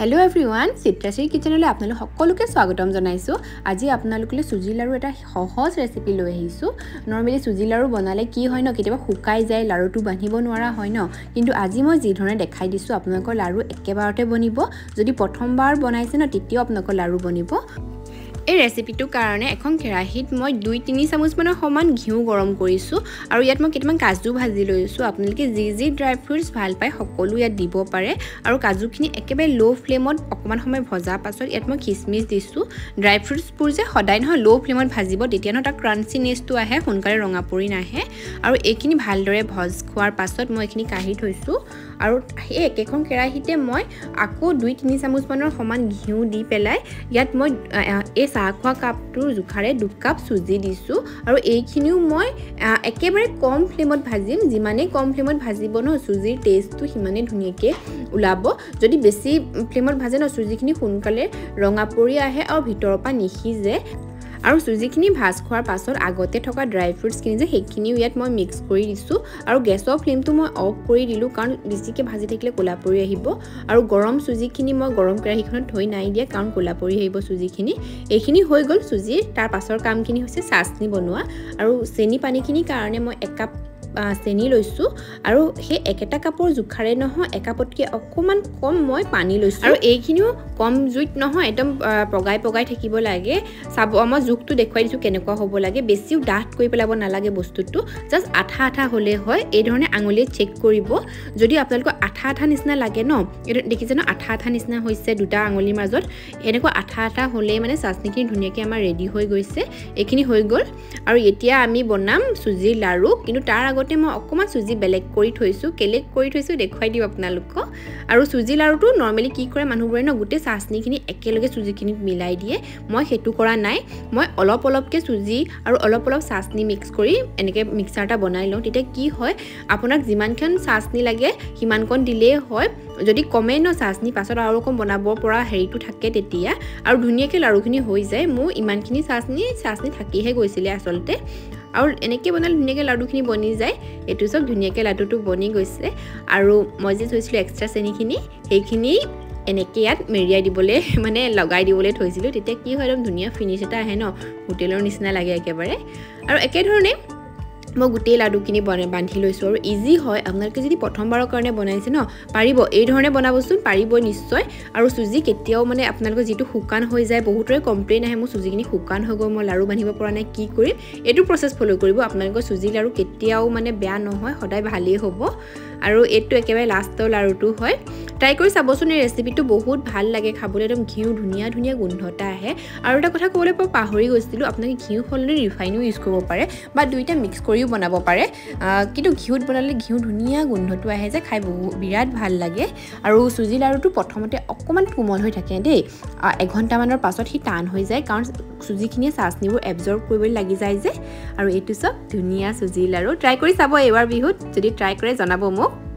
Hello everyone Chitrashree কিটচেনলৈ আপোনালোক সকলোকে স্বাগতম জনাইছোঁ। আজি আপোনালোকলৈ চুজি লাড়ু এটা সহজ ৰেচিপি লৈ আহিছোঁ। নৰ্মেলি চুজি লাড়ু বনালে কি হয় ন কেতিয়াবা শুকাই যায় লাড়ুটো বান্ধিব নোৱাৰা হয় ন। কিন্তু আজি মই যিধৰণে দেখাই দিছোঁ আপোনালোকৰ লাড়ু একেবাৰতে বনিব। যদি প্ৰথমবাৰ বনাইছে ন তেতিয়াও আপোনালোকৰ লাড়ু বনিব। এই ৰেচিপিটোৰ কাৰণে এখন কেৰাহীত মই দুই তিনি চামুচমানৰ সমান ঘিউ গৰম কৰিছোঁ আৰু ইয়াত মই কেইটামান কাজু ভাজি লৈছোঁ। আপোনালোকে যি যি ড্ৰাই ফ্ৰুটছ ভাল পায় সকলো ইয়াত দিব পাৰে আৰু কাজুখিনি একেবাৰে ল' ফ্লেমত অকণমান সময় ভজাৰ পাছত ইয়াত মই খিচমিচ দিছোঁ। ড্ৰাই ফ্ৰুটছবোৰ যে সদায় নহয় ল' ফ্লেমত ভাজিব তেতিয়া ন তাৰ ক্ৰাঞ্চিনেছটো আহে সোনকালে ৰঙা পৰি নাহে। আৰু এইখিনি ভালদৰে ভজ খোৱাৰ পাছত মই এইখিনি কাঢ়ি থৈছোঁ। আৰু সেই একেখন কেৰাহীতে মই আকৌ দুই তিনি চামুচমানৰ সমান ঘিউ দি পেলাই ইয়াত মই এই চাহ খোৱা কাপটোৰ জোখাৰে দুকাপ চুজি দিছোঁ আৰু এইখিনিও মই একেবাৰে কম ফ্লেমত ভাজিম যিমানেই কম ফ্লেমত ভাজিব ন চুজিৰ টেষ্টটো সিমানেই ধুনীয়াকৈ ওলাব। যদি বেছি ফ্লেমত ভাজে ন চুজিখিনি সোনকালে ৰঙা পৰি আহে আৰু ভিতৰৰ পৰা নিসিজে। আৰু চুজিখিনি ভাজ খোৱাৰ পাছত আগতে থকা ড্ৰাই ফ্ৰুটছখিনি যে সেইখিনিও ইয়াত মই মিক্স কৰি দিছোঁ। আৰু গেছৰ ফ্লেমটো মই অফ কৰি দিলোঁ কাৰণ বেছিকৈ ভাজি থাকিলে ক'লা পৰি আহিব। আৰু গৰম চুজিখিনি মই গৰম কেৰাহীখনত থৈ নাই দিয়া কাৰণ ক'লা পৰি আহিব চুজিখিনি। এইখিনি হৈ গ'ল চুজিৰ। তাৰ পাছৰ কামখিনি হৈছে চাচনি বনোৱা। আৰু চেনি পানীখিনিৰ কাৰণে মই একাপ চেনি লৈছোঁ আৰু সেই একেটা কাপৰ জোখাৰে নহয় একাপতকৈ অকণমান কম মই পানী লৈছোঁ। আৰু এইখিনিও কম জুইত নহয় একদম পগাই পগাই থাকিব লাগে। চাব মই জোখটো দেখুৱাই দিছোঁ কেনেকুৱা হ'ব লাগে। বেছিও ডাঠ কৰি পেলাব নালাগে বস্তুটো। জাষ্ট আঠা আঠা হ'লেই হয় এই ধৰণে আঙুলিয়ে চেক কৰিব। যদি আপোনালোকৰ আঠা আঠা নিচিনা লাগে ন এইটো দেখিছে ন আঠা আঠা নিচিনা হৈছে দুটা আঙুলিৰ মাজত। এনেকুৱা আঠা আঠা হ'লেই মানে চাচনিখিনি ধুনীয়াকৈ আমাৰ ৰেডি হৈ গৈছে। এইখিনি হৈ গ'ল। আৰু এতিয়া আমি বনাম চুজিৰ লাড়ু কিন্তু তাৰ আগত মই অকণমান চুজি বেলেগ কৰি থৈছোঁ কেলেক কৰি থৈছোঁ দেখুৱাই দিওঁ আপোনালোকক। আৰু চুজি লাড়ুটো নৰ্মেলি কি কৰে মানুহবোৰে ন গোটেই চাচনিখিনি একেলগে চুজিখিনিত মিলাই দিয়ে। মই সেইটো কৰা নাই। মই অলপ অলপকৈ চুজি আৰু অলপ অলপ চাচনি মিক্স কৰি এনেকৈ মিক্সাৰ এটা বনাই লওঁ। তেতিয়া কি হয় আপোনাক যিমানখন চাচনি লাগে সিমানকণ দিলেই হয়। যদি কমেই ন চাচনি পাছত আৰু অকণ বনাব পৰা হেৰিটো থাকে তেতিয়া। আৰু ধুনীয়াকৈ লাড়ুখিনি হৈ যায়। মোৰ ইমানখিনি চাচনি চাচনি থাকিহে গৈছিলে আচলতে। আৰু এনেকৈ বনালে ধুনীয়াকৈ লাডুখিনি বনি যায়। এইটো চব ধুনীয়াকৈ লাডুটো বনি গৈছে। আৰু মই যে থৈছিলোঁ এক্সট্ৰা চেনিখিনি সেইখিনি এনেকৈ ইয়াত মেৰিয়াই দিবলৈ মানে লগাই দিবলৈ থৈছিলোঁ। তেতিয়া কি হয় একদম ধুনীয়া ফিনিছ এটা আহে ন হোটেলৰ নিচিনা লাগে একেবাৰে। আৰু একেধৰণে মই গোটেই লাডুখিনি বনাই বান্ধি লৈছোঁ আৰু ইজি হয়। আপোনালোকে যদি প্ৰথমবাৰৰ কাৰণে বনাইছে ন পাৰিব। এই ধৰণে বনাবচোন পাৰিবই নিশ্চয়। আৰু চুজি কেতিয়াও মানে আপোনালোকৰ যিটো শুকান হৈ যায় বহুতৰে কমপ্লেইন আহে মোৰ চুজিখিনি শুকান হৈ গ'ল মই লাড়ু বান্ধিব পৰা নাই কি কৰিম? এইটো প্ৰচেছ ফ'ল' কৰিব। আপোনালোকৰ চুজি লাড়ু কেতিয়াও মানে বেয়া নহয় সদায় ভালেই হ'ব। আৰু এইটো একেবাৰে লাষ্টৰ লাড়ুটো হয়। ট্ৰাই কৰি চাবচোন এই ৰেচিপিটো বহুত ভাল লাগে খাবলৈ একদম ঘিউ ধুনীয়া ধুনীয়া গোন্ধ এটা আহে। আৰু এটা কথা ক'বলৈ মই পাহৰি গৈছিলোঁ আপোনালোকে ঘিউ সলনি ৰিফাইনো ইউজ কৰিব পাৰে বা দুইটা মিক্স কৰিও বনাব পাৰে। কিন্তু ঘিউত বনালে ঘিউ ধুনীয়া গোন্ধটো আহে যে খাই বহু বিৰাট ভাল লাগে। আৰু চুজি লাড়ুটো প্ৰথমতে অকণমান কোমল হৈ থাকে দেই। এঘণ্টামানৰ পাছত সি টান হৈ যায় কাৰণ চুজিখিনিয়ে চাচনিবোৰ এবজৰ্ভ কৰিবলৈ লাগি যায় যে। আৰু এইটো চব ধুনীয়া চুজি লাড়ু। ট্ৰাই কৰি চাব এইবাৰ বিহুত যদি ট্ৰাই কৰে জনাব মোক।